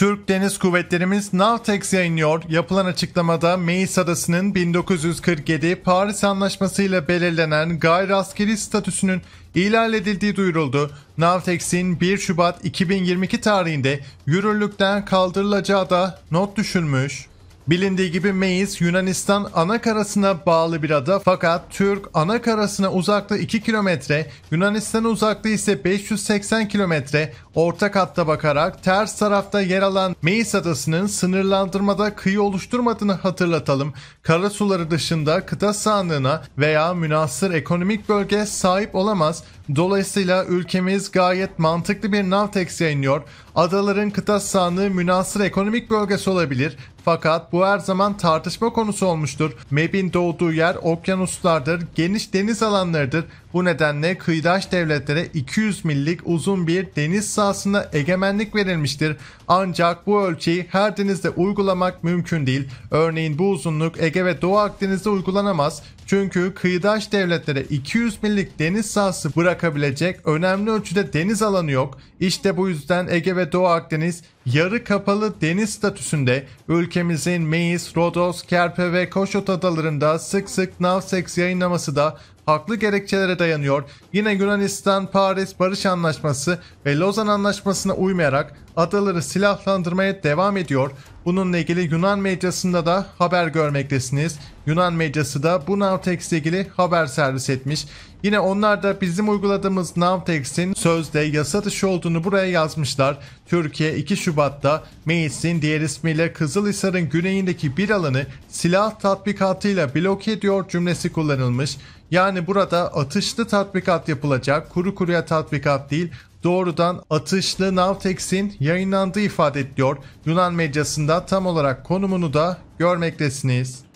Türk Deniz Kuvvetlerimiz Navtex yayınlıyor. Yapılan açıklamada Meis Adası'nın 1947 Paris Anlaşması ile belirlenen gayri askeri statüsünün ihlal edildiği duyuruldu. Navtex'in 1 Şubat 2022 tarihinde yürürlükten kaldırılacağı da not düşülmüş. Bilindiği gibi Meis Yunanistan ana karasına bağlı bir ada fakat Türk ana karasına uzaklığı 2 kilometre, Yunanistan uzaklığı ise 580 kilometre. Ortak hatta bakarak ters tarafta yer alan Meis adasının sınırlandırmada kıyı oluşturmadığını hatırlatalım. Karasuları dışında kıta sahanlığına veya münasır ekonomik bölge sahip olamaz. Dolayısıyla ülkemiz gayet mantıklı bir Navtex yayınlıyor. Adaların kıta sahanlığı münasır ekonomik bölgesi olabilir. Fakat bu her zaman tartışma konusu olmuştur. MEB'in doğduğu yer okyanuslardır, geniş deniz alanlarıdır. Bu nedenle kıyıdaş devletlere 200 millik uzun bir deniz sahasında egemenlik verilmiştir. Ancak bu ölçeği her denizde uygulamak mümkün değil. Örneğin bu uzunluk Ege ve Doğu Akdeniz'de uygulanamaz. Çünkü kıyıdaş devletlere 200 millik deniz sahası bırakabilecek önemli ölçüde deniz alanı yok. İşte bu yüzden Ege ve Doğu Akdeniz yarı kapalı deniz statüsünde ülkemizin Meis, Rodos, Kerpe ve Koşot adalarında sık sık Navsex yayınlaması da haklı gerekçelere dayanıyor. Yine Yunanistan, Paris Barış Anlaşması ve Lozan Anlaşması'na uymayarak adaları silahlandırmaya devam ediyor. Bununla ilgili Yunan medyasında da haber görmektesiniz. Yunan medyası da bu Navtex ile ilgili haber servis etmiş. Yine onlar da bizim uyguladığımız Navtex'in sözde yasa dışı olduğunu buraya yazmışlar. Türkiye 2 Şubat'ta Meis'in diğer ismiyle Kızılhisar'ın güneyindeki bir alanı silah tatbikatıyla bloke ediyor cümlesi kullanılmış. Yani burada atışlı tatbikat yapılacak, kuru kuruya tatbikat değil, doğrudan atışlı Navtex'in yayınlandığı ifade ediliyor. Yunan medyasında tam olarak konumunu da görmektesiniz.